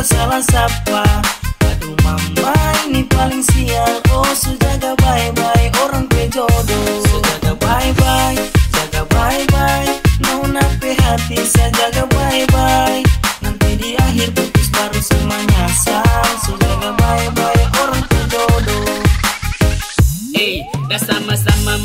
salah siapa Aduh mama ini paling sial. Oh sujaga bye-bye orang pejodoh Sujaga bye-bye, jaga bye-bye. Nona pe hati saya jaga bye-bye. Nanti di akhir putus baru semua nyasar Sujaga bye-bye orang pejodoh Hey, dah sama-sama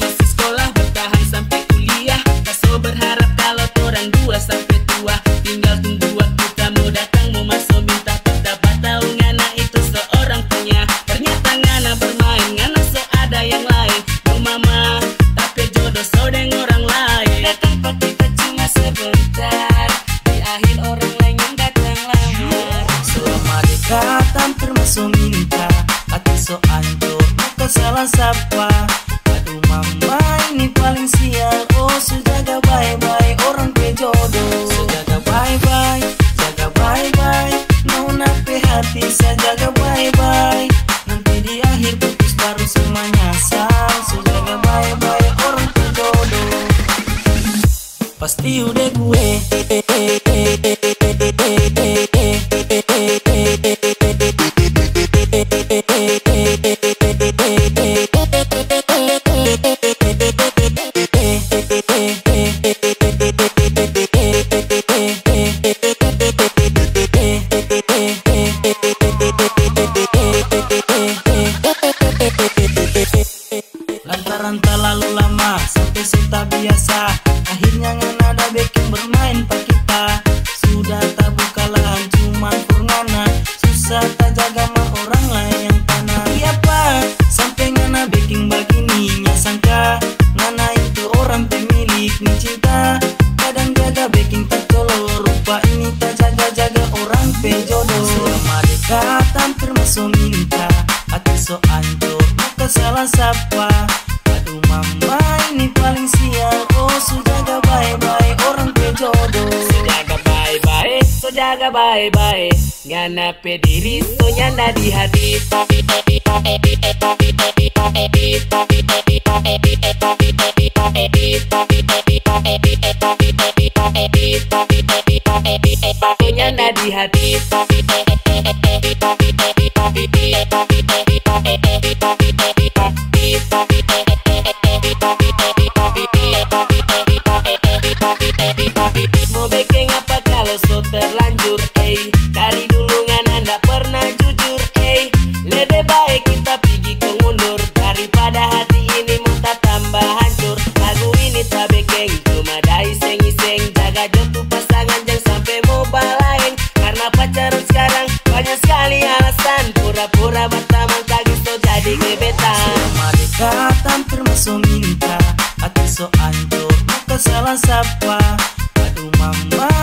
Selama dekat hampir masuk minta. Hati so maka salah siapa Aduh mama ini paling sial. Oh sujaga bye-bye orang pejodoh Sujaga bye-bye, jaga bye-bye. Nona pe hati saya jaga bye-bye. Nanti di akhir putus baru semua nyasar Sujaga bye-bye orang pejodoh Pasti udah gue. Lantaran lama sampai sudah biasa. Akhirnya ngana ada backing bermain pak kita. Sudah tak buka lahan cuma ngana Susah tak jaga mah orang lain yang tanah pak sampai ngana backing begini Nya sangka. Ngana itu orang pemilik nih cinta. Kadang jaga backing tak Rupa ini tak jaga-jaga orang pejodoh Selama dekat hampir masuk minta Hati so hancur maka salah siapa Aduh mama so jaga bye-bye Ngana pe diri, so nyanda di hati So Daripada hati ini mau tak tambah hancur. Lagu ini tak bikin cuma dai seng-seng Jaga jatuh pasangan jangan sampai mau balain Karena pacaran sekarang banyak sekali alasan. Pura-pura berteman kagak so jadi gebetan. Selama dekat hampir masuk minta Hati so hancur maka salah siapa Aduh mama